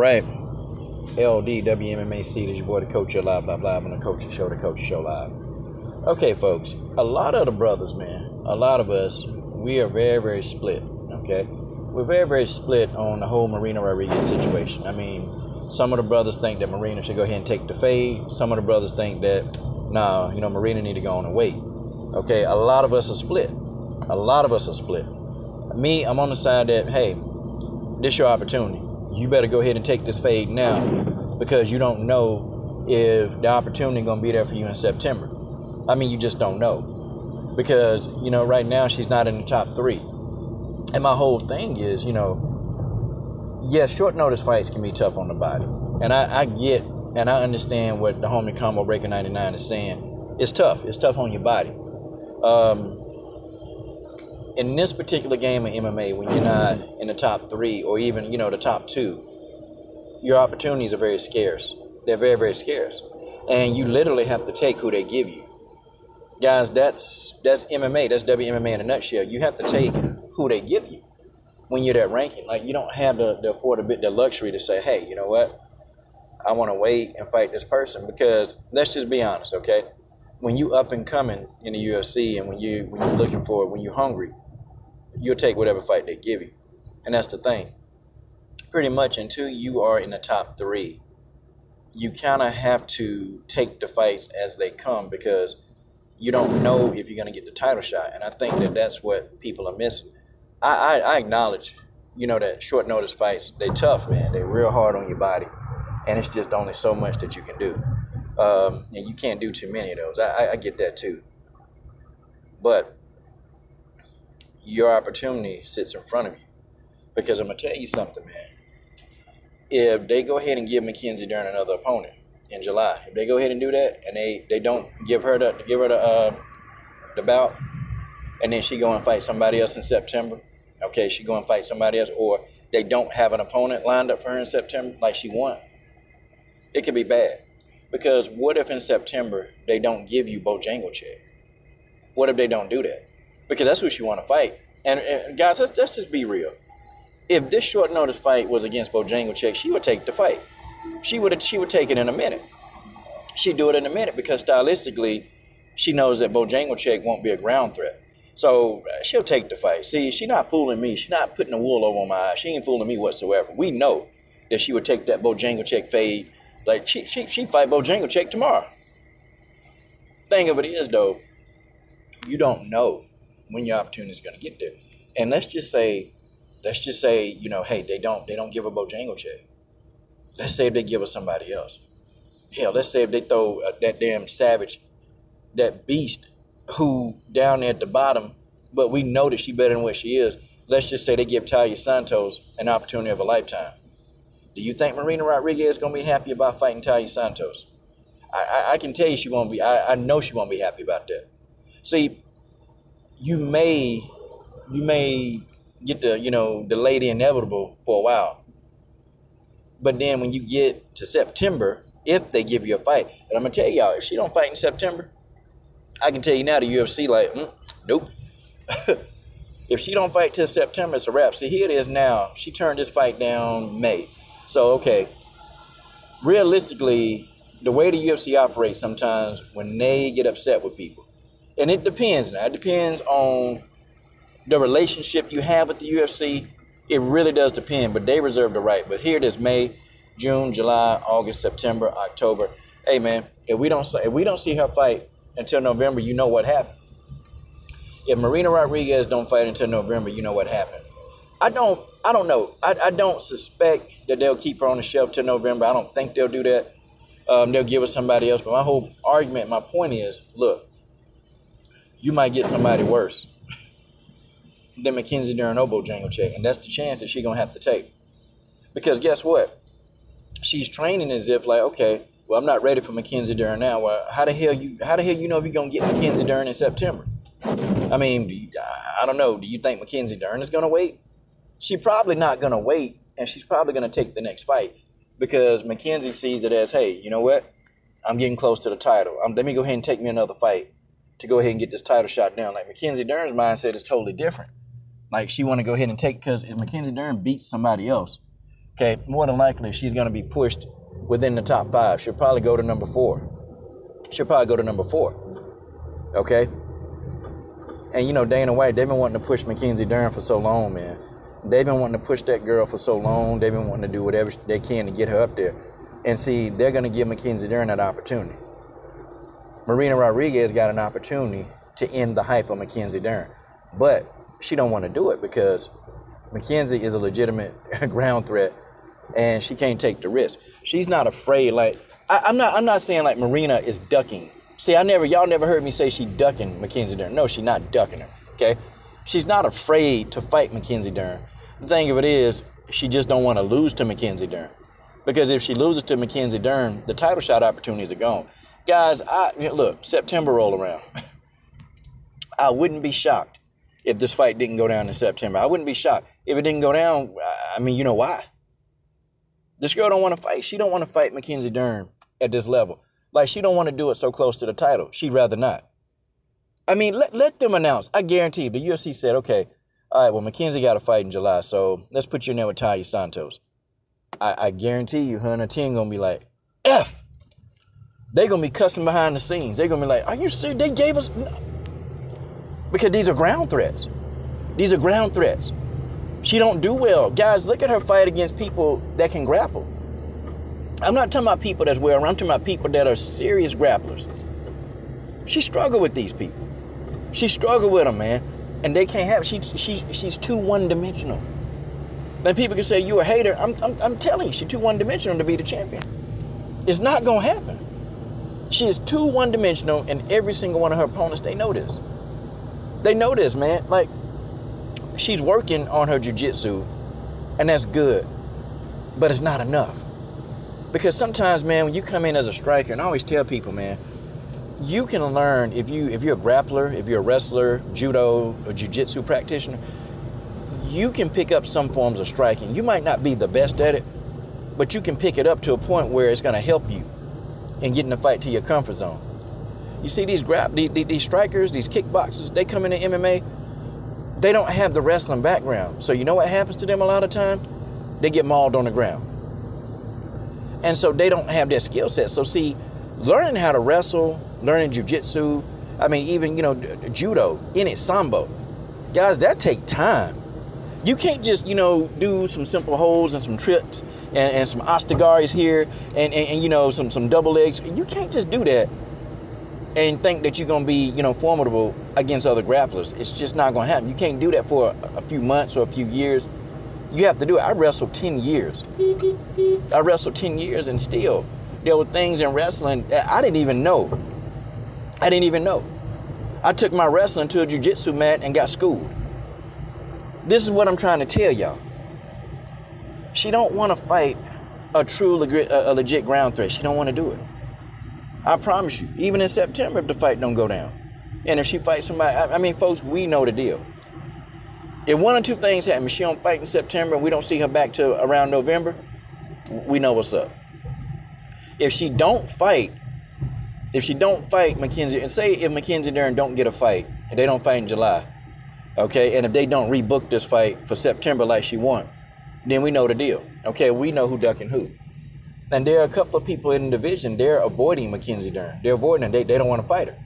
right. LD, WMMAC, this your boy, the coach, your live, live, live on the coaching show, the coaching show live. Okay, folks, a lot of the brothers, man, a lot of us, we are very, very split, okay? We're very, very split on the whole Marina Rodriguez situation. I mean, some of the brothers think that Marina should go ahead and take the fade. Some of the brothers think that, nah, you know, Marina need to go on and wait. Okay, a lot of us are split. A lot of us are split. Me, I'm on the side that, hey, this your opportunity. You better go ahead and take this fade now because you don't know if the opportunity gonna be there for you in September. I mean, you just don't know because you know right now she's not in the top three. And my whole thing is, you know, yeah, short notice fights can be tough on the body, and I, I get and I understand what the homie Combo Breaker 99 is saying. It's tough. It's tough on your body. Um, in this particular game of MMA, when you're not in the top three or even you know the top two, your opportunities are very scarce. They're very very scarce, and you literally have to take who they give you. Guys, that's that's MMA. That's WMMA in a nutshell. You have to take who they give you when you're that ranking. Like you don't have the, the afford a bit the luxury to say, hey, you know what? I want to wait and fight this person because let's just be honest, okay? When you up and coming in the UFC and when you when you're looking for it, when you're hungry, you'll take whatever fight they give you. And that's the thing. Pretty much until you are in the top three, you kind of have to take the fights as they come because you don't know if you're going to get the title shot. And I think that that's what people are missing. I, I, I acknowledge, you know, that short notice fights, they tough, man. They're real hard on your body. And it's just only so much that you can do. Um, and you can't do too many of those. I, I, I get that too. But your opportunity sits in front of you. Because I'm gonna tell you something, man. If they go ahead and give Mackenzie Dern another opponent in July, if they go ahead and do that, and they, they don't give her the give her the uh, the bout, and then she go and fight somebody else in September, okay, she go and fight somebody else, or they don't have an opponent lined up for her in September like she won, it could be bad. Because what if in September they don't give you Bojangles? What if they don't do that? Because that's who she want to fight. And, and guys, let's, let's just be real. If this short notice fight was against Bojangles, she would take the fight. She would she would take it in a minute. She'd do it in a minute because stylistically, she knows that Bojangles won't be a ground threat. So uh, she'll take the fight. See, she's not fooling me. She's not putting the wool over my eyes. She ain't fooling me whatsoever. We know that she would take that Bojangles fade. Like she she she fight Bojangles tomorrow. Thing of it is though, you don't know when your opportunity is going to get there. And let's just say, let's just say, you know, hey, they don't they don't give a Bojangle check. Let's say if they give us somebody else. Hell, let's say if they throw uh, that damn savage, that beast, who down there at the bottom, but we know that she better than what she is. Let's just say they give Taila Santos an opportunity of a lifetime. Do you think Marina Rodriguez is gonna be happy about fighting Taila Santos? I, I, I can tell you she won't be. I, I know she won't be happy about that. See, you may you may get the you know delay the inevitable for a while. But then when you get to september if they give you a fight and i'm gonna tell y'all if she don't fight in september i can tell you now the ufc like mm, nope. If she don't fight till september it's a wrap. See here it is now. She turned this fight down may. So okay. Realistically the way the ufc operates sometimes when they get upset with people and it depends now. It depends on the relationship you have with the UFC. It really does depend, but they reserve the right. But here it is: May, June, July, August, September, October. Hey man, if we don't if we don't see her fight until November, you know what happened. If Marina Rodriguez don't fight until November, you know what happened. I don't I don't know. I, I don't suspect that they'll keep her on the shelf till November. I don't think they'll do that. Um, they'll give her somebody else. But my whole argument, my point is, look, you might get somebody worse than Mackenzie Dern Bojangles, and that's the chance that she's gonna have to take. Because guess what? She's training as if like, okay, well, I'm not ready for Mackenzie Dern now. Well, how the hell you how the hell you know if you're gonna get Mackenzie Dern in September? I mean, I don't know. Do you think Mackenzie Dern is gonna wait? She's probably not gonna wait, and she's probably gonna take the next fight because Mackenzie sees it as, hey, you know what? I'm getting close to the title. Um, let me go ahead and take me another fight to go ahead and get this title shot down. Like Mackenzie Dern's mindset is totally different. Like she want to go ahead and take because if Mackenzie Dern beats somebody else, Okay, more than likely she's going to be pushed within the top five. She'll probably go to number four. She'll probably go to number four. Okay. And you know Dana White, they've been wanting to push Mackenzie Dern for so long, man. They've been wanting to push that girl for so long. They've been wanting to do whatever they can to get her up there. And see, they're going to give Mackenzie Dern that opportunity. Marina Rodriguez got an opportunity to end the hype of Mackenzie Dern, but she don't want to do it because Mackenzie is a legitimate ground threat, and she can't take the risk. She's not afraid. Like I, am not. I'm not saying like Marina is ducking. See, I never. Y'all never heard me say she ducking Mackenzie Dern. No, she's not ducking her. Okay, she's not afraid to fight Mackenzie Dern. The thing of it is, she just don't want to lose to Mackenzie Dern. Because if she loses to Mackenzie Dern, the title shot opportunities are gone. Guys, I look, September roll around. I wouldn't be shocked if this fight didn't go down in September. I wouldn't be shocked if it didn't go down. I mean, you know why? This girl don't want to fight. She don't want to fight Mackenzie Dern at this level. Like she don't want to do it so close to the title. She'd rather not. I mean, let, let them announce. I guarantee the UFC said, okay, all right, well, Mackenzie got a fight in July, so let's put you in there with Taila Santos. I, I guarantee you, her and her team gonna be like, F. They gonna be cussing behind the scenes. They're gonna be like, are you serious? They gave us no. because these are ground threats. These are ground threats. She don't do well. Guys, look at her fight against people that can grapple. I'm not talking about people that's well I'm talking about people that are serious grapplers. She struggled with these people. She struggled with them, man. And they can't have, she, she, she's too one dimensional. Then people can say you a hater. I'm, I'm, I'm telling you, she's too one dimensional to be the champion. It's not going to happen. She is too one dimensional, and every single one of her opponents, they know this. They know this, man. Like, she's working on her jujitsu, and that's good, but it's not enough. Because sometimes, man, when you come in as a striker, and I always tell people, man, you can learn if you if you're a grappler, if you're a wrestler, judo, or jujitsu practitioner, you can pick up some forms of striking. You might not be the best at it, but you can pick it up to a point where it's going to help you in getting the fight to your comfort zone. You see these grab these, these strikers, these kickboxers, they come into MMA, they don't have the wrestling background. So you know what happens to them a lot of time? They get mauled on the ground. And so they don't have that skill set. So see, learning how to wrestle, learning jujitsu, I mean even, you know, judo, in it sambo. Guys, that take time. You can't just, you know, do some simple holds and some trips and, and some ashtagaris here and, and, and, you know, some, some double legs. You can't just do that and think that you're to be, you know, formidable against other grapplers. It's just not to happen. You can't do that for a, a few months or a few years. You have to do it. I wrestled 10 years. I wrestled 10 years and still there were things in wrestling that I didn't even know. I didn't even know. I took my wrestling to a jiu-jitsu mat and got schooled. This is what I'm trying to tell y'all. She don't want to fight a true, a legit ground threat. She don't want to do it. I promise you. Even in September, if the fight don't go down, and if she fights somebody, I mean, folks, we know the deal. If one or two things happen, she don't fight in September, and we don't see her back to around November, we know what's up. If she don't fight, if she don't fight Mackenzie, and say if Mackenzie Dern don't get a fight, and they don't fight in July, Okay, and if they don't rebook this fight for September like she want, then we know the deal. Okay, we know who ducking who. And there are a couple of people in the division, they're avoiding Mackenzie Dern. They're avoiding her. They, they don't want to fight her.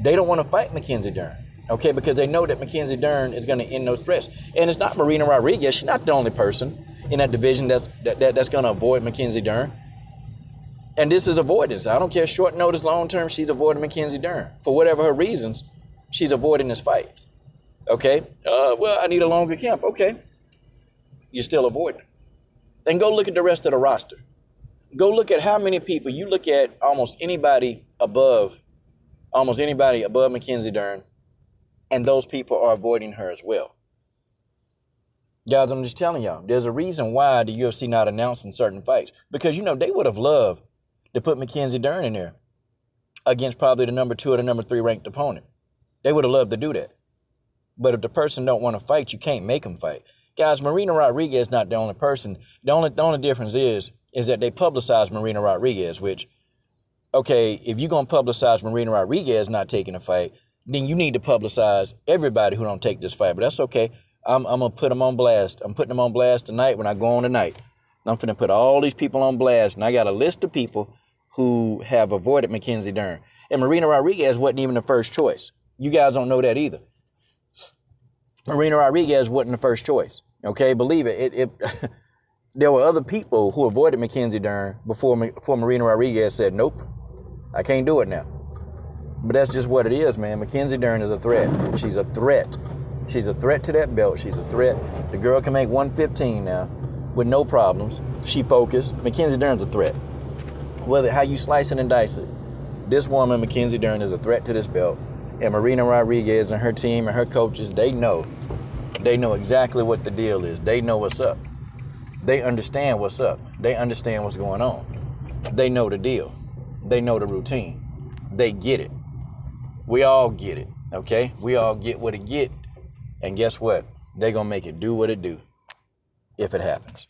They don't want to fight Mackenzie Dern. Okay, because they know that Mackenzie Dern is going to end those threats. And it's not Marina Rodriguez. She's not the only person in that division that's that, that that's going to avoid Mackenzie Dern. And this is avoidance. I don't care short notice, long term. She's avoiding Mackenzie Dern for whatever her reasons. She's avoiding this fight. Okay. Uh, well, I need a longer camp. Okay. You're still avoiding. Then go look at the rest of the roster. Go look at how many people you look at almost anybody above, almost anybody above Mackenzie Dern, and those people are avoiding her as well. Guys, I'm just telling y'all, there's a reason why the UFC not announcing certain fights. Because, you know, they would have loved to put Mackenzie Dern in there against probably the number two or the number three ranked opponent. They would have loved to do that. But if the person don't want to fight, you can't make them fight. Guys, Marina Rodriguez is not the only person. The only the only difference is is that they publicized Marina Rodriguez, which okay, if you're gonna publicize Marina Rodriguez not taking a fight, then you need to publicize everybody who don't take this fight. But that's okay. I'm, I'm gonna put them on blast. I'm putting them on blast tonight when I go on tonight. I'm finna put all these people on blast, and I got a list of people who have avoided Mackenzie Dern. And Marina Rodriguez wasn't even the first choice. You guys don't know that either. Marina Rodriguez wasn't the first choice. Okay, believe it. It, it there were other people who avoided Mackenzie Dern before before Marina Rodriguez said, "Nope, I can't do it now." But that's just what it is, man. Mackenzie Dern is a threat. She's a threat. She's a threat to that belt. She's a threat. The girl can make 115 now with no problems. She focused. Mackenzie Dern's a threat. Whether how you slice it and dice it, this woman, Mackenzie Dern, is a threat to this belt. And Marina Rodriguez and her team and her coaches, they know. They know exactly what the deal is. They know what's up. They understand what's up. They understand what's going on. They know the deal. They know the routine. They get it. We all get it, okay? We all get what it get. And guess what? They're going to make it do what it do if it happens.